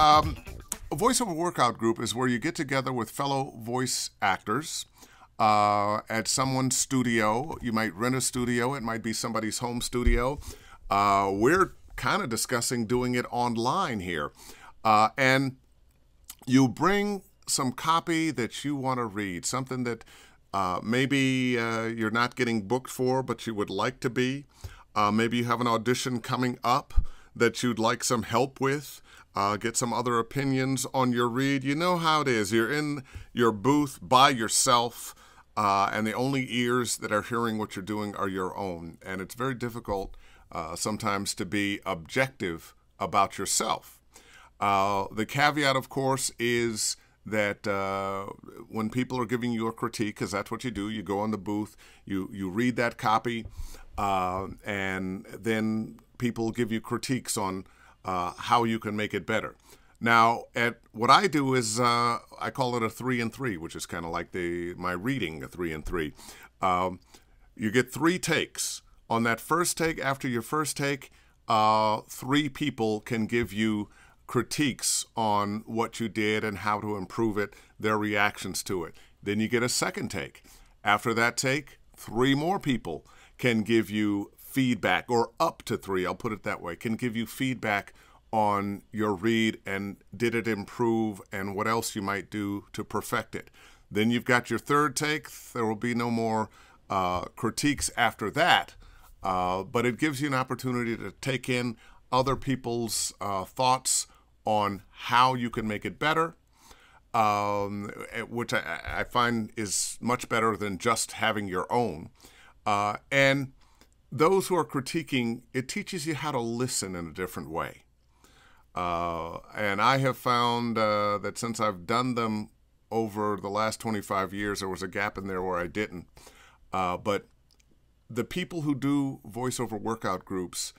Um, a voiceover workout group is where you get together with fellow voice actors uh, at someone's studio. You might rent a studio, it might be somebody's home studio. Uh, we're kind of discussing doing it online here. Uh, and you bring some copy that you want to read, something that uh, maybe uh, you're not getting booked for, but you would like to be. Uh, maybe you have an audition coming up that you'd like some help with. Uh, get some other opinions on your read. You know how it is. You're in your booth by yourself, uh, and the only ears that are hearing what you're doing are your own. And it's very difficult uh, sometimes to be objective about yourself. the caveat, of course, is that uh, when people are giving you a critique, because that's what you do, you go on the booth, you you read that copy, uh, and then people give you critiques on uh, how you can make it better. Now, at what I do is uh, I call it a three and three, which is kind of like the my reading a three and three. Um, you get three takes on that first take. After your first take, uh, three people can give you critiques on what you did and how to improve it, their reactions to it. Then you get a second take. After that take, three more people can give you feedback, or up to three, I'll put it that way, can give you feedback on your read and did it improve and what else you might do to perfect it. Then you've got your third take. There will be no more uh, critiques after that, uh, but it gives you an opportunity to take in other people's uh, thoughts on how you can make it better, um, eh, which I, I, find is much better than just having your own. Uh, and those who are critiquing, it teaches you how to listen in a different way. Uh, and I have found uh, that since I've done them over the last 25 years, there was a gap in there where I didn't. Uh, but the people who do voiceover workout groups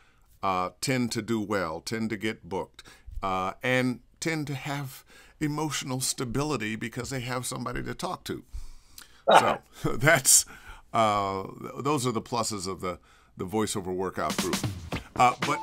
uh, tend to do well, tend to get booked uh, and tend to have emotional stability because they have somebody to talk to. so that's uh, those are the pluses of the the voiceover workout group. Uh, but